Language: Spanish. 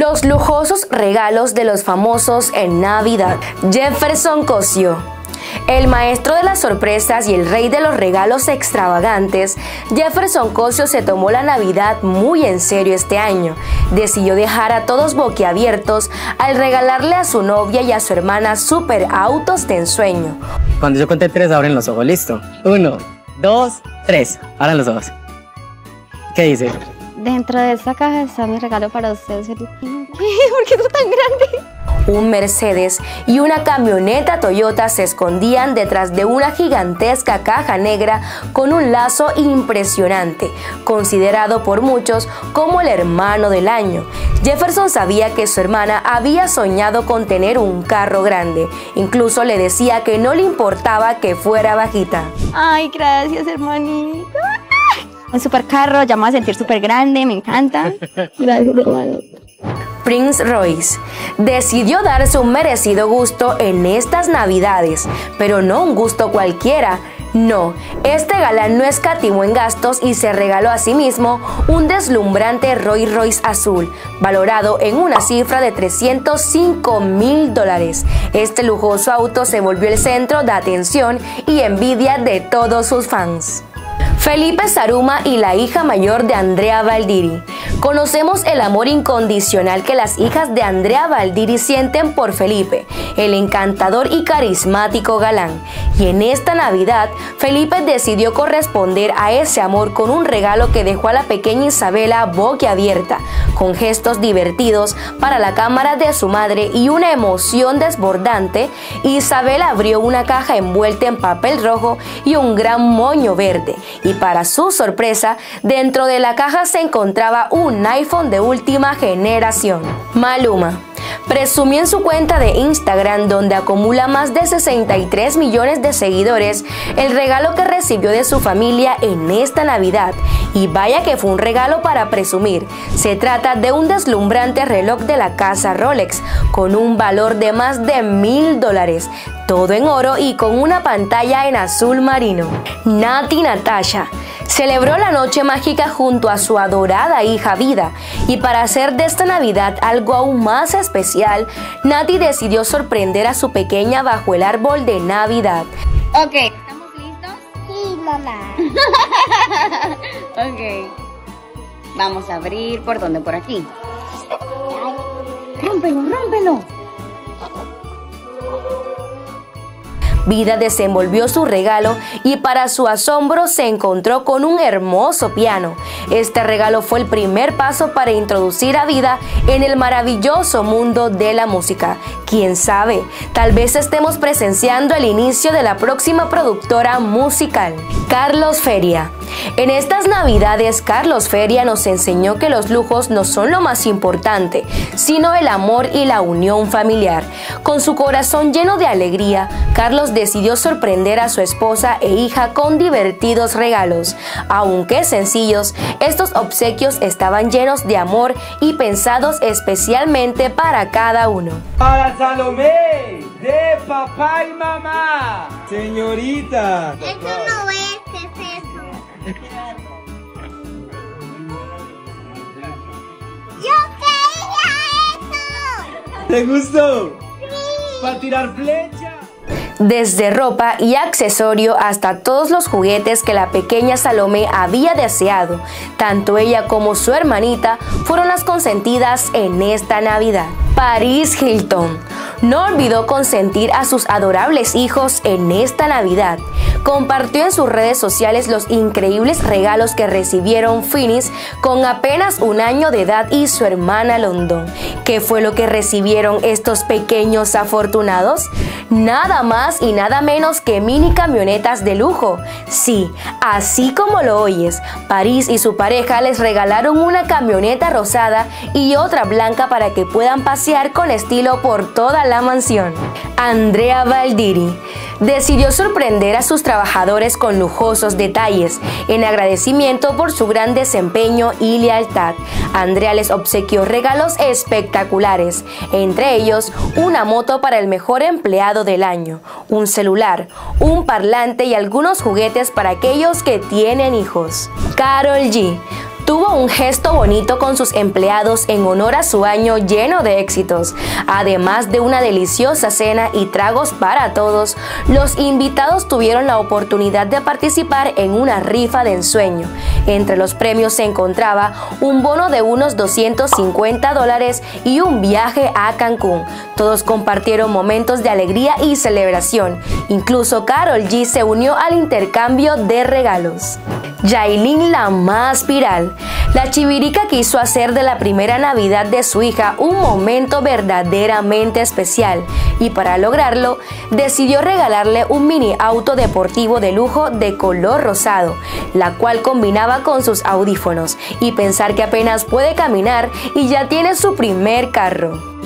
Los lujosos regalos de los famosos en Navidad. Jefferson Cosio. El maestro de las sorpresas y el rey de los regalos extravagantes, Jefferson Cosio se tomó la Navidad muy en serio este año. Decidió dejar a todos boquiabiertos al regalarle a su novia y a su hermana super autos de ensueño. Cuando yo conté tres, abren los ojos, listo. Uno, dos, tres. Abran los ojos. ¿Qué dice? Dentro de esta caja está mi regalo para ustedes. ¿Por qué es tan grande? Un Mercedes y una camioneta Toyota se escondían detrás de una gigantesca caja negra con un lazo impresionante, considerado por muchos como el hermano del año. Jefferson sabía que su hermana había soñado con tener un carro grande. Incluso le decía que no le importaba que fuera bajita. Ay, gracias, hermanita. Un super carro, ya me voy a sentir súper grande, me encanta. Gracias, hermano. Prince Royce decidió darse un merecido gusto en estas navidades, pero no un gusto cualquiera. No, este galán no escatimó en gastos y se regaló a sí mismo un deslumbrante Rolls Royce azul, valorado en una cifra de 305 mil dólares. Este lujoso auto se volvió el centro de atención y envidia de todos sus fans. Felipe Saruma y la hija mayor de Andrea Valdiri. Conocemos el amor incondicional que las hijas de Andrea Valdiri sienten por Felipe, el encantador y carismático galán. Y en esta Navidad, Felipe decidió corresponder a ese amor con un regalo que dejó a la pequeña Isabela boquiabierta, con gestos divertidos para la cámara de su madre y una emoción desbordante. Isabela abrió una caja envuelta en papel rojo y un gran moño verde y para su sorpresa, dentro de la caja se encontraba un iPhone de última generación. Maluma presumió en su cuenta de Instagram, donde acumula más de 63 millones de seguidores, el regalo que recibió de su familia en esta Navidad. Y vaya que fue un regalo para presumir. Se trata de un deslumbrante reloj de la casa Rolex, con un valor de más de mil dólares, todo en oro y con una pantalla en azul marino. Nati Natasha celebró la noche mágica junto a su adorada hija Vida y para hacer de esta Navidad algo aún más especial, Nati decidió sorprender a su pequeña bajo el árbol de Navidad. Ok, ¿estamos listos? Sí, mamá. ok. Vamos a abrir por donde, por aquí. Rómpelo, rómpelo. Vida desenvolvió su regalo y para su asombro se encontró con un hermoso piano. Este regalo fue el primer paso para introducir a Vida en el maravilloso mundo de la música. Quién sabe, tal vez estemos presenciando el inicio de la próxima productora musical. Carlos Feria. En estas navidades, Carlos Feria nos enseñó que los lujos no son lo más importante, sino el amor y la unión familiar. Con su corazón lleno de alegría, Carlos decidió sorprender a su esposa e hija con divertidos regalos. Aunque sencillos, estos obsequios estaban llenos de amor y pensados especialmente para cada uno. Para Salomé, de papá y mamá, señorita. Eso no es, ¿qué es eso? Yo quería eso. ¿Te gustó? Para tirar flecha. Desde ropa y accesorio hasta todos los juguetes que la pequeña Salomé había deseado, tanto ella como su hermanita fueron las consentidas en esta Navidad. Paris Hilton no olvidó consentir a sus adorables hijos en esta Navidad. Compartió en sus redes sociales los increíbles regalos que recibieron Finis con apenas un año de edad y su hermana London. ¿Qué fue lo que recibieron estos pequeños afortunados? Nada más y nada menos que mini camionetas de lujo. Sí, así como lo oyes, París y su pareja les regalaron una camioneta rosada y otra blanca para que puedan pasear con estilo por toda la mansión. Andrea Valdiri decidió sorprender a sus trabajadores con lujosos detalles en agradecimiento por su gran desempeño y lealtad. Andrea les obsequió regalos espectaculares, entre ellos una moto para el mejor empleado del año, un celular, un parlante y algunos juguetes para aquellos que tienen hijos. Carol G tuvo un gesto bonito con sus empleados en honor a su año lleno de éxitos. Además de una deliciosa cena y tragos para todos, los invitados tuvieron la oportunidad de participar en una rifa de ensueño. Entre los premios se encontraba un bono de unos 250 dólares y un viaje a Cancún. Todos compartieron momentos de alegría y celebración. Incluso Carol G se unió al intercambio de regalos. Yailin la más viral. La chivirica quiso hacer de la primera Navidad de su hija un momento verdaderamente especial y para lograrlo decidió regalarle un mini auto deportivo de lujo de color rosado, la cual combinaba con sus audífonos y pensar que apenas puede caminar y ya tiene su primer carro.